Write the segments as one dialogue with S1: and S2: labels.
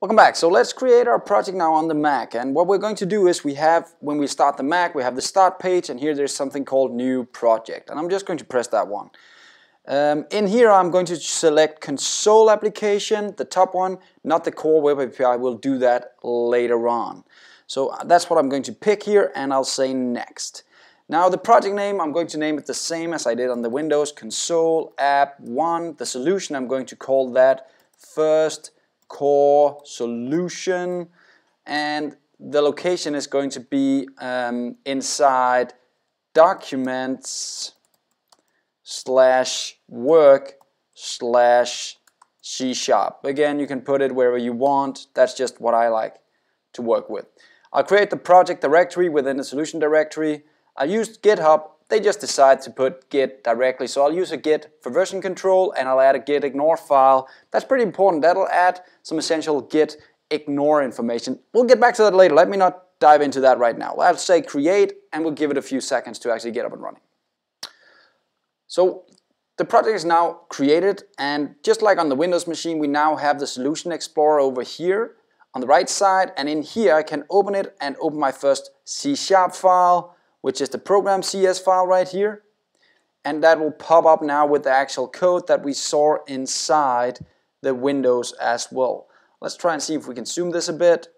S1: Welcome back. So let's create our project now on the Mac. And what we're going to do is we have, when we start the Mac, we have the start page and here there's something called new project. And I'm just going to press that one. Um, in here I'm going to select console application, the top one, not the core web API. We'll do that later on. So that's what I'm going to pick here and I'll say next. Now the project name, I'm going to name it the same as I did on the Windows, console app 1. The solution, I'm going to call that first core solution and the location is going to be um, inside documents slash work slash C sharp. Again, you can put it wherever you want. That's just what I like to work with. I'll create the project directory within the solution directory. I used GitHub they just decide to put git directly. So I'll use a git for version control and I'll add a git ignore file. That's pretty important. That'll add some essential git ignore information. We'll get back to that later. Let me not dive into that right now. I'll say create and we'll give it a few seconds to actually get up and running. So the project is now created and just like on the Windows machine, we now have the Solution Explorer over here on the right side and in here I can open it and open my first C-sharp file which is the program CS file right here. And that will pop up now with the actual code that we saw inside the Windows as well. Let's try and see if we can zoom this a bit.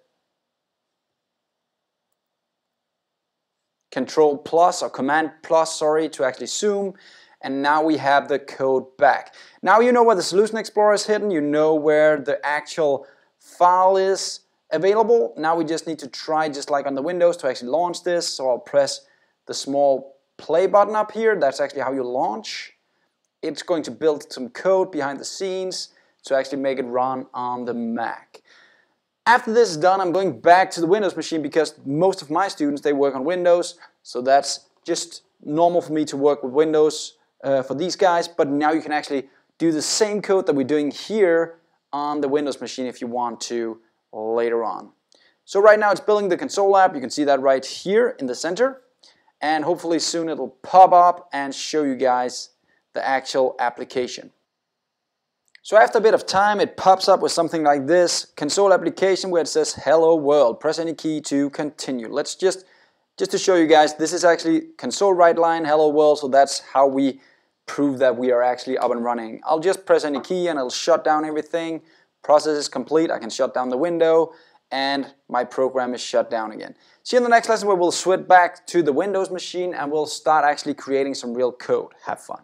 S1: Control plus or Command plus, sorry, to actually zoom. And now we have the code back. Now you know where the Solution Explorer is hidden. You know where the actual file is available. Now we just need to try, just like on the Windows, to actually launch this. So I'll press the small play button up here, that's actually how you launch. It's going to build some code behind the scenes to actually make it run on the Mac. After this is done, I'm going back to the Windows machine because most of my students, they work on Windows, so that's just normal for me to work with Windows uh, for these guys, but now you can actually do the same code that we're doing here on the Windows machine if you want to later on. So right now it's building the console app, you can see that right here in the center and hopefully soon it'll pop up and show you guys the actual application. So after a bit of time it pops up with something like this, console application where it says hello world. Press any key to continue. Let's just, just to show you guys, this is actually console write line hello world, so that's how we prove that we are actually up and running. I'll just press any key and it'll shut down everything. Process is complete, I can shut down the window and my program is shut down again. See you in the next lesson where we'll switch back to the Windows machine and we'll start actually creating some real code. Have fun.